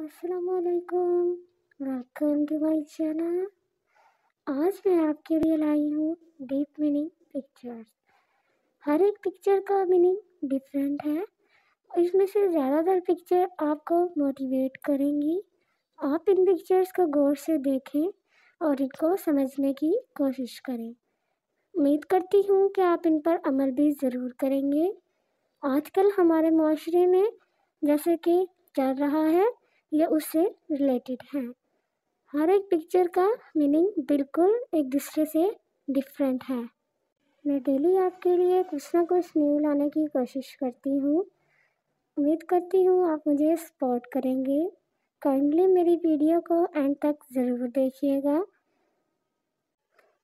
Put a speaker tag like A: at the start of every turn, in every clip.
A: असलकुम welcome to my channel आज मैं आपके लिए लाई हूँ डीप मीनिंग पिक्चर्स हर एक पिक्चर का मीनिंग डिफरेंट है। इसमें से ज़्यादातर पिक्चर आपको मोटिवेट करेंगी। आप इन पिक्चर्स को गौर से देखें और इनको समझने की कोशिश करें। उम्मीद करती हूँ कि आप इन पर अमल भी ज़रूर करेंगे। आजकल हमारे माशरे में जैसे कि चल रहा है ये उससे रिलेटेड हैं। हर एक पिक्चर का मीनिंग बिल्कुल एक दूसरे से डिफरेंट है। मैं डेली आपके लिए कुछ ना कुछ न्यू लाने की कोशिश करती हूँ। उम्मीद करती हूँ आप मुझे सपोर्ट करेंगे। काइंडली मेरी वीडियो को एंड तक ज़रूर देखिएगा।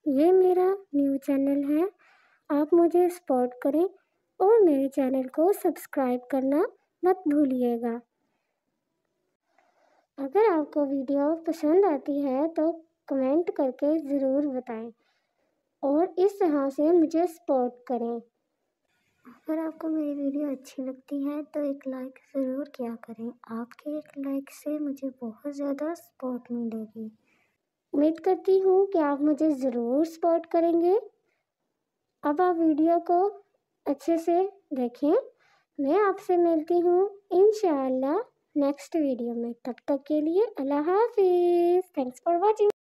A: ये मेरा न्यू चैनल है। आप मुझे सपोर्ट करें और मेरे चैनल को सब्सक्राइब करना मत भूलिएगा। अगर आपको वीडियो पसंद आती है तो कमेंट करके ज़रूर बताएँ। और इस तरह से मुझे सपोर्ट करें। अगर आपको मेरी वीडियो अच्छी लगती है तो एक लाइक ज़रूर किया करें। आपके एक लाइक से मुझे बहुत ज़्यादा सपोर्ट मिलेगी। उम्मीद करती हूँ कि आप मुझे ज़रूर सपोर्ट करेंगे। अब आप वीडियो को अच्छे से देखें। मैं आपसे मिलती हूँ इन नेक्स्ट वीडियो में तब तक के लिए अल्लाह हाफिज़। Thanks for watching